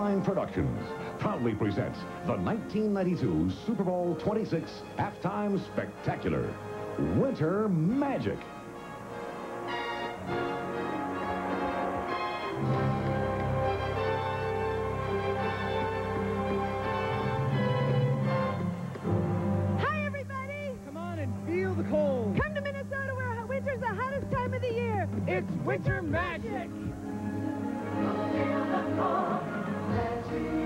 Line Productions proudly presents the 1992 Super Bowl 26 Halftime Spectacular, Winter Magic. Hi, everybody! Come on and feel the cold. Come to Minnesota where winter's the hottest time of the year. It's winter magic thank you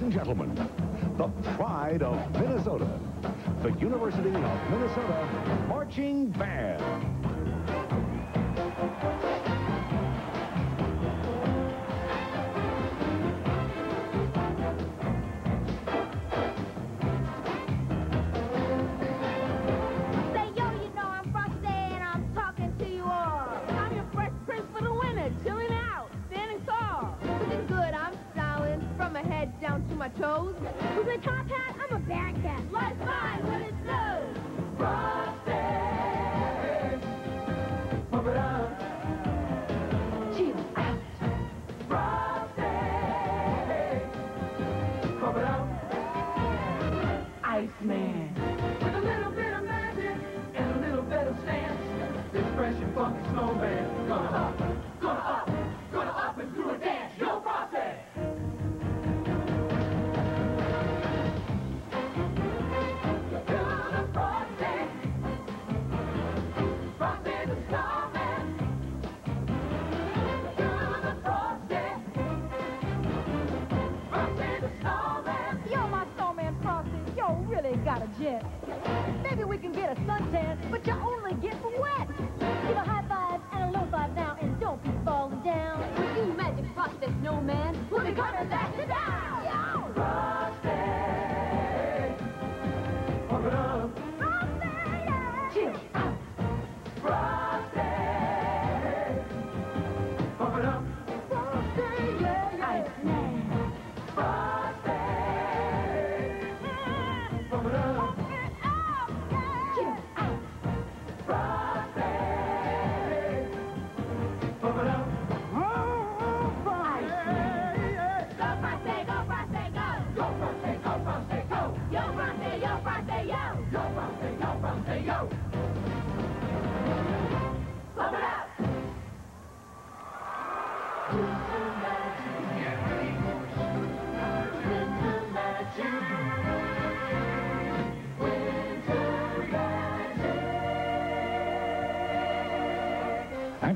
Ladies and gentlemen, the pride of Minnesota, the University of Minnesota Marching Band. A top but you only get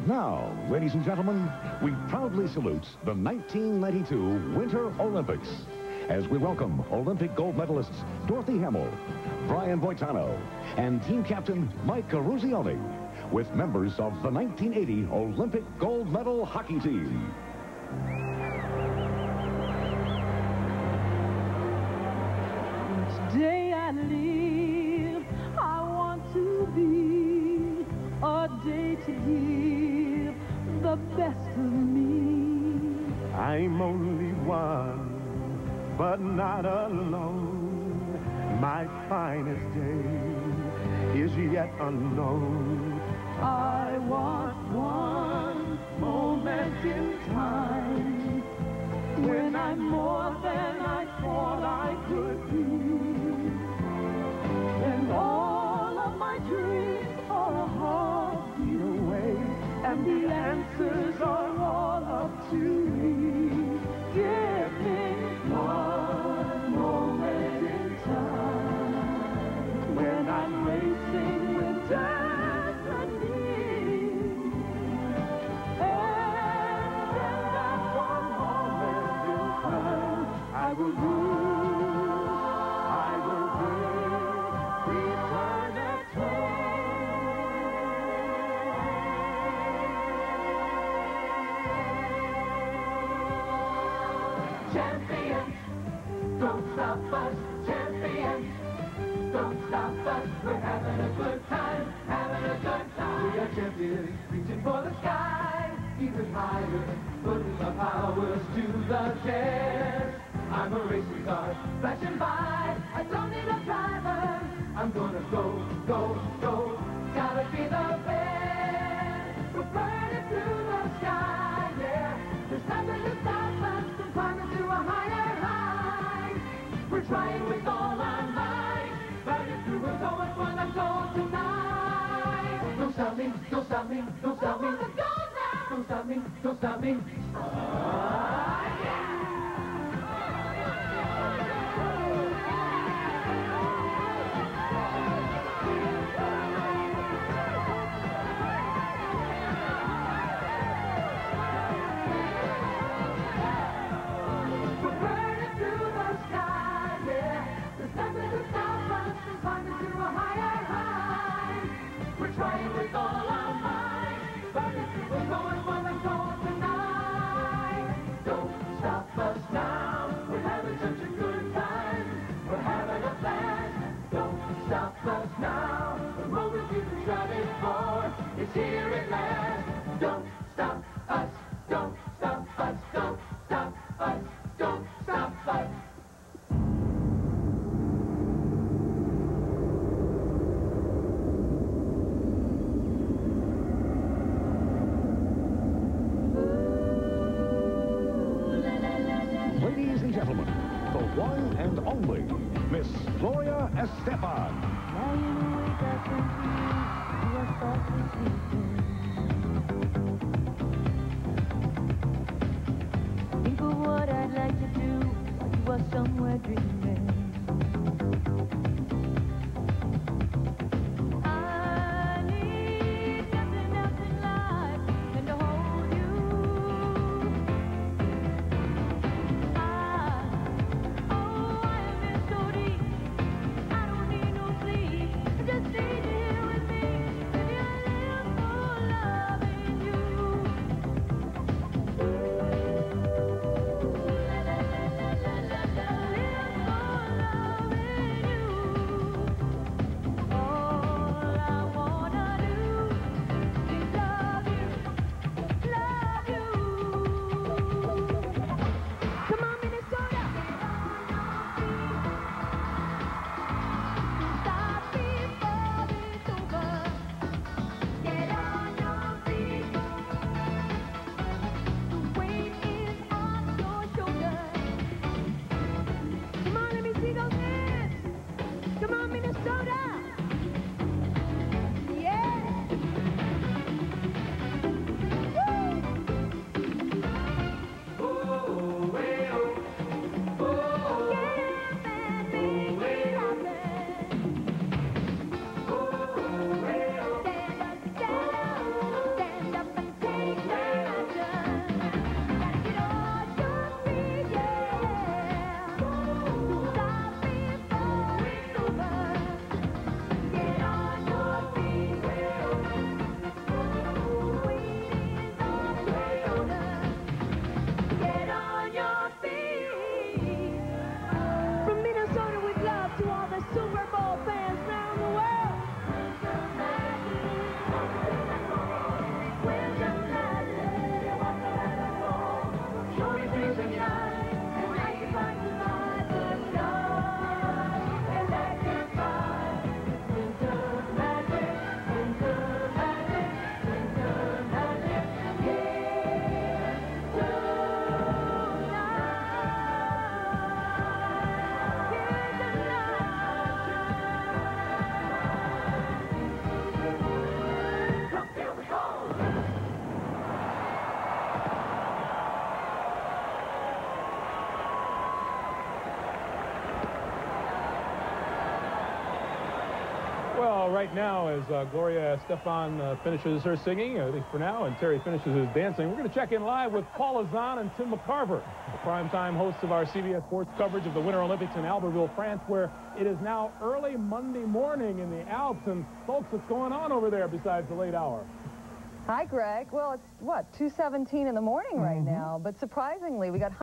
now, ladies and gentlemen, we proudly salute the 1992 Winter Olympics as we welcome Olympic gold medalists Dorothy Hamill, Brian Boitano, and team captain Mike Eruzione, with members of the 1980 Olympic gold medal hockey team. To give the best of me. I'm only one, but not alone. My finest day is yet unknown. I want one moment in time when I'm more than I we're having a good time, having a good time. We are champions, reaching for the sky, even higher, putting our powers to the test. I'm a racing car, flashing by, I don't need a driver. I'm gonna go, go, go, gotta be the best. We're burning through the sky, yeah. There's nothing to stop us from climbing to a higher high. We're trying with all Don't stop me, don't stop me, don't stop gentlemen, the one and only Miss Gloria Estefan. What I'd like to do while you are somewhere dreaming. Right now as uh, Gloria Estefan uh, finishes her singing, I think for now, and Terry finishes his dancing. We're going to check in live with Paula Zahn and Tim McCarver, the primetime hosts of our CBS Sports coverage of the Winter Olympics in Albertville, France, where it is now early Monday morning in the Alps. And folks, what's going on over there besides the late hour? Hi, Greg. Well, it's, what, 2.17 in the morning right Mm-hmm. now, but surprisingly, we got